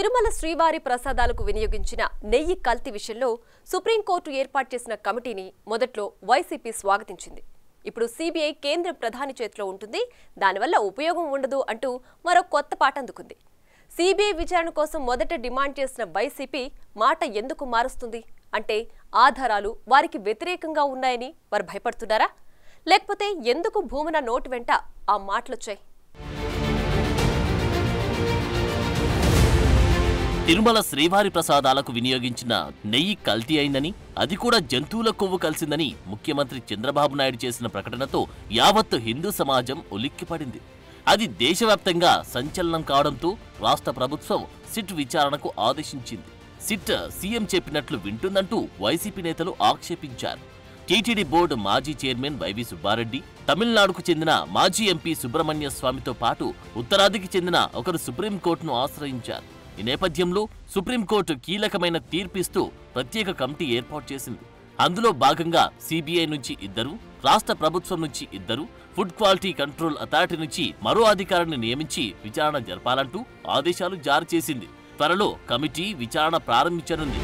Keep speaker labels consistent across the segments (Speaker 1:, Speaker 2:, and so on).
Speaker 1: తిరుమల శ్రీవారి ప్రసాదాలకు వినియోగించిన నెయ్యి కల్తీ విషయంలో సుప్రీంకోర్టు ఏర్పాటు చేసిన కమిటీని మొదట్లో వైసీపీ స్వాగతించింది. ఇప్పుడు సీబీఐ కేంద్ర ప్రధాని చేతిలో ఉంటుంది. దానివల్ల ఉపయోగం ఉండదు అంటూ మరో కొత్త పాట అందుకుంది. సీబీఐ విచారణ కోసం మొదట డిమాండ్ చేసిన వైసీపీ మాట ఎందుకు మారుస్తుంది? అంటే ఆధారాలు వారికి వ్యతిరేకంగా ఉన్నాయని వారు భయపడుతున్నారా? లేకపోతే ఎందుకు భూమన నోటు వెంట ఆ మాటలొచ్చాయి?
Speaker 2: తిరుమల శ్రీవారి ప్రసాదాలకు వినియోగించిన నెయ్యి కల్తీ అయిందని అది కూడా జంతువుల కొవ్వు కలిసిందని ముఖ్యమంత్రి చంద్రబాబు నాయుడు చేసిన ప్రకటనతో యావత్తు హిందూ సమాజం ఉలిక్కిపడింది. అది దేశవ్యాప్తంగా సంచలనం కావడంతో రాష్ట్ర ప్రభుత్వం సిట్ విచారణకు ఆదేశించింది. సిట్ సీఎం చెప్పినట్లు వింటుందంటూ వైసీపీ నేతలు ఆక్షేపించారు. టీటీడీ బోర్డు మాజీ చైర్మన్ వైవి సుబ్బారెడ్డి తమిళనాడుకు చెందిన మాజీ ఎంపీ సుబ్రహ్మణ్య స్వామితో పాటు ఉత్తరాదికి చెందిన ఒకరు సుప్రీంకోర్టును ఆశ్రయించారు. ఈ నేపథ్యంలో సుప్రీంకోర్టు కీలకమైన తీర్పిస్తూ ప్రత్యేక కమిటీ ఏర్పాటు చేసింది. అందులో భాగంగా సిబిఐ నుంచి ఇద్దరు రాష్ట్ర ప్రభుత్వం నుంచి ఇద్దరు ఫుడ్ క్వాలిటీ కంట్రోల్ అథారిటీ నుంచి మరో అధికారిని నియమించి విచారణ జరపాలంటూ ఆదేశాలు జారీ చేసింది. త్వరలో కమిటీ విచారణ ప్రారంభించనుంది.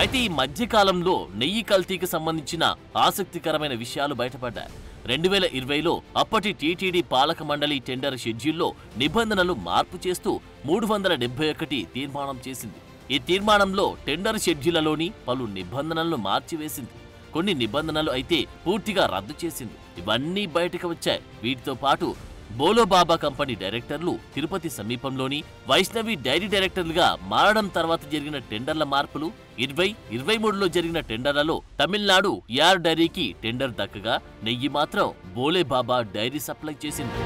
Speaker 2: అయితే ఈ మధ్యకాలంలో నెయ్యి కల్తీకి సంబంధించిన ఆసక్తికరమైన విషయాలు బయటపడ్డాయి. రెండు వేల ఇరవైలో అప్పటి టీటీడీ పాలక మండలి టెండర్ షెడ్యూల్లో నిబంధనలు మార్పు చేస్తూ మూడు వందల డెబ్బై ఒకటి తీర్మానం చేసింది. ఈ తీర్మానంలో టెండర్ షెడ్యూళ్ళలోని పలు నిబంధనలను మార్చివేసింది. కొన్ని నిబంధనలు అయితే పూర్తిగా రద్దు చేసింది. ఇవన్నీ బయటకు వచ్చాయి. వీటితో పాటు బోలోబాబా కంపెనీ డైరెక్టర్లు తిరుపతి సమీపంలోని వైష్ణవి డైరీ డైరెక్టర్లుగా మారడం తర్వాత జరిగిన టెండర్ల మార్పులు ఇరవై ఇరవై మూడులో జరిగిన టెండర్లలో తమిళనాడు యార్ డైరీకి టెండర్ దక్కగా నెయ్యి మాత్రం బోలేబాబా డైరీ సప్లై చేసింది.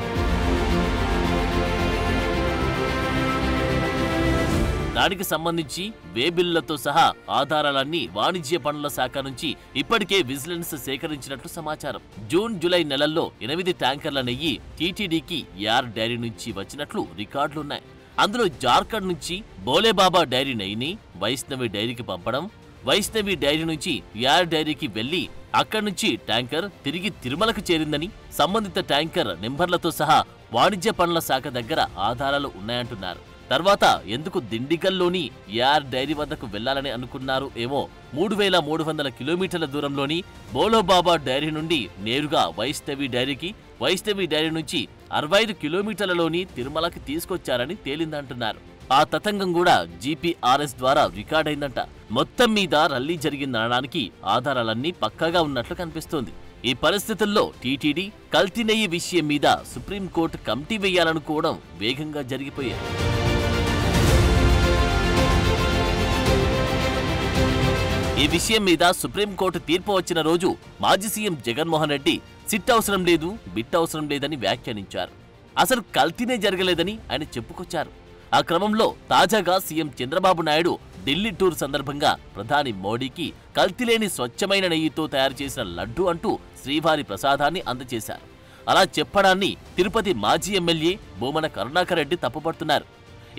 Speaker 2: దానికి సంబంధించి వేబిల్లతో సహా ఆధారాలన్నీ వాణిజ్య పనుల శాఖ నుంచి ఇప్పటికే విజిలెన్స్ సేకరించినట్లు సమాచారం. జూన్ జూలై నెలల్లో ఎనిమిది ట్యాంకర్ల నెయ్యి టీటీడీకి యార్ డైరీ నుంచి వచ్చినట్లు రికార్డులున్నాయి. అందులో జార్ఖండ్ నుంచి బోలేబాబా డైరీ నెయ్యిని వైష్ణవి డైరీకి పంపడం వైష్ణవి డైరీ నుంచి యార్ డైరీకి వెళ్ళి అక్కడి నుంచి ట్యాంకర్ తిరిగి తిరుమలకు చేరిందని సంబంధిత ట్యాంకర్ నెంబర్లతో సహా వాణిజ్య పనుల శాఖ దగ్గర ఆధారాలు ఉన్నాయంటున్నారు. తర్వాత ఎందుకు దిండిగల్లోని యార్ డైరీ వద్దకు వెళ్ళాలని అనుకున్నారు ఏమో మూడు వేల మూడు వందల కిలోమీటర్ల దూరంలోని బోలోబాబా డైరీ నుండి నేరుగా వైష్ణవి డైరీకి వైష్ణవి డైరీ నుంచి అరవై ఐదు కిలోమీటర్లలోని తిరుమలకి తీసుకొచ్చారని తేలిందంటున్నారు. ఆ తతంగం కూడా జీపీఆర్ఎస్ ద్వారా రికార్డైందంట. మొత్తం మీద రల్లీ జరిగిందనడానికి ఆధారాలన్నీ పక్కాగా ఉన్నట్లు కనిపిస్తోంది. ఈ పరిస్థితుల్లో టీటీడీ కల్తీ నెయ్యి విషయం మీద సుప్రీంకోర్టు కమిటీ వేయాలనుకోవడం వేగంగా జరిగిపోయాయి. ఈ విషయం మీద సుప్రీంకోర్టు తీర్పు వచ్చిన రోజు మాజీ సీఎం జగన్మోహన్ రెడ్డి సిట్ అవసరం లేదు బిట్ అవసరం లేదని వ్యాఖ్యానించారు. అసలు కల్తీనే జరగలేదని ఆయన చెప్పుకొచ్చారు. ఆ క్రమంలో తాజాగా సీఎం చంద్రబాబు నాయుడు ఢిల్లీ టూర్ సందర్భంగా ప్రధాని మోడీకి కల్తీలేని స్వచ్ఛమైన నెయ్యితో తయారు చేసిన లడ్డు అంటూ శ్రీవారి ప్రసాదాన్ని అందజేశారు. అలా చెప్పడాన్ని తిరుపతి మాజీ ఎమ్మెల్యే బోమన కరుణాకర్ రెడ్డి తప్పుపడుతున్నారు.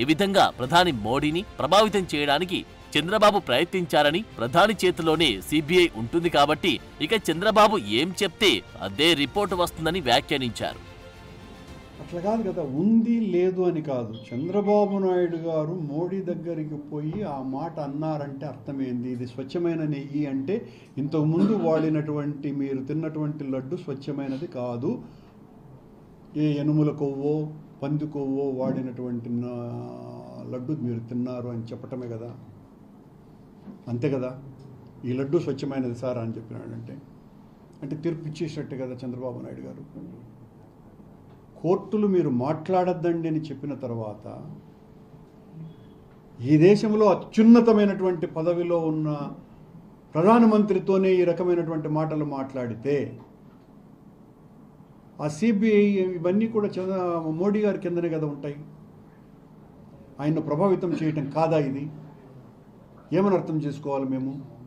Speaker 2: ఈ విధంగా ప్రధాని మోడీని ప్రభావితం చేయడానికి చంద్రబాబు ప్రయత్నించారని ప్రధాని చేతిలోనే సిబిఐ ఉంటుంది కాబట్టి ఇక చంద్రబాబు ఏం చెప్తే అదే రిపోర్టు వస్తుందని వ్యాఖ్యానించారు.
Speaker 3: అట్లా కాదు కదా ఉంది లేదు అని కాదు. చంద్రబాబు నాయుడు గారు మోడీ దగ్గరికి పోయి ఆ మాట అన్నారంటే అర్థమైంది. ఇది స్వచ్ఛమైన నెయ్యి అంటే ఇంతకుముందు వాడినటువంటి మీరు తిన్నటువంటి లడ్డు స్వచ్ఛమైనది కాదు. ఏ ఎనుముల కొవ్వో పంది కొవ్వో వాడినటువంటి లడ్డు మీరు తిన్నారు అని చెప్పటమే కదా. అంతే కదా? ఈ లడ్డు స్వచ్ఛమైనది సార్ అని చెప్పినాడంటే. అంటే తీర్పు ఇచ్చేసినట్టే కదా చంద్రబాబు నాయుడు గారు. కోర్టులు మీరు మాట్లాడద్దండి అని చెప్పిన తర్వాత ఈ దేశంలో అత్యున్నతమైనటువంటి పదవిలో ఉన్న ప్రధానమంత్రితోనే ఈ రకమైనటువంటి మాటలు మాట్లాడితే ఆ సిబిఐ ఇవన్నీ కూడా చంద్ర మోడీ గారి కిందనే కదా ఉంటాయి. ఆయన ప్రభావితం చేయటం కాదా ఇది? ఏమని అర్థం చేసుకోవాలి మేము?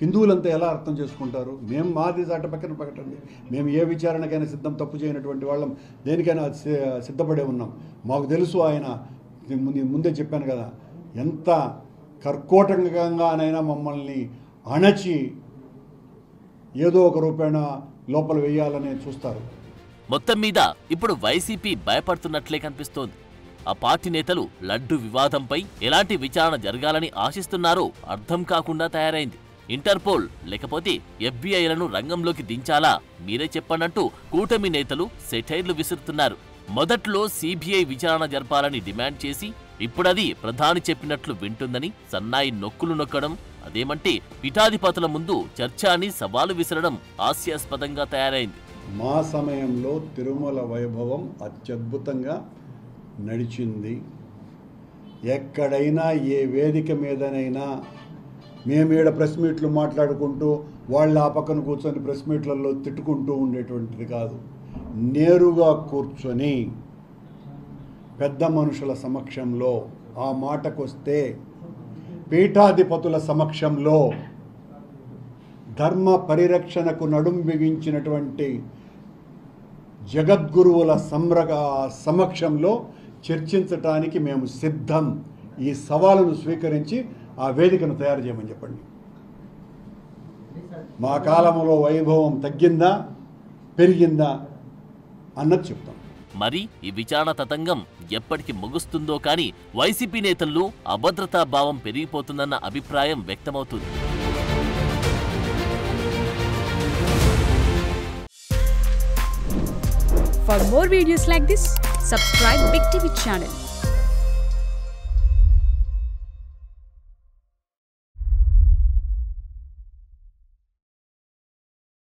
Speaker 3: హిందువులంతా ఎలా అర్థం చేసుకుంటారు? మేము మాది అట పక్కన పక్కటండి మేము ఏ విచారణకైనా సిద్ధం తప్పు చేయనటువంటి వాళ్ళం. దేనికైనా సిద్ధపడే ఉన్నాం. మాకు తెలుసు ఆయన ముందు- ముందే చెప్పాను కదా ఎంత కర్కోటకంగానైనా మమ్మల్ని అణచి ఏదో ఒక రూపేణ లోపల వేయాలని చూస్తారు.
Speaker 2: మొత్తం మీద ఇప్పుడు వైసీపీ భయపడుతున్నట్లే కనిపిస్తోంది. ఆ పార్టీ నేతలు లడ్డు వివాదంపై ఎలాంటి విచారణ జరగాలని ఆశిస్తున్నారో అర్థం కాకుండా తయారైంది. ఇంటర్పోల్ లేకపోతే ఎఫ్బీఐలను రంగంలోకి దించాలా? మీరే చెప్పనంటూ కూటమి నేతలు సెటైర్లు విసురుతున్నారు. మొదట్లో సిబిఐ విచారణ జరపాలని డిమాండ్ చేసి ఇప్పుడది ప్రధాని చెప్పినట్లు వింటుందని సన్నాయి నొక్కులు నొక్కడం అదేమంటే పీఠాధిపతుల ముందు చర్చ అని సవాలు విసరడం హాస్యాస్పదంగా తయారైంది.
Speaker 3: మా సమయంలో తిరుమల వైభవం అత్యద్భుతంగా నడిచింది. ఎక్కడైనా ఏ వేదిక మీదనైనా మేమీడ ప్రెస్ మీట్లు మాట్లాడుకుంటూ వాళ్ళు ఆ పక్కన కూర్చొని ప్రెస్ మీట్లలో తిట్టుకుంటూ ఉండేటువంటిది కాదు. నేరుగా కూర్చొని పెద్ద మనుషుల సమక్షంలో ఆ మాటకొస్తే పీఠాధిపతుల సమక్షంలో ధర్మ పరిరక్షణకు నడుం బిగించినటువంటి జగద్గురువుల సంరగ సమక్షంలో చర్చించటానికి మేము సిద్ధం. ఈ సవాలును స్వీకరించి ఆ వేదికను తయారు చేయమని చెప్పండి. మా కాలంలో వైభవం తగ్గిందా పెరిగిందా అన్నది చెప్తాం.
Speaker 2: మరి ఈ విచారణ తతంగం ఎప్పటికి ముగుస్తుందో కానీ వైసీపీ నేతల్లో అభద్రతా భావం పెరిగిపోతుందన్న అభిప్రాయం వ్యక్తమవుతుంది.
Speaker 4: For more videos like this, subscribe Big TV channel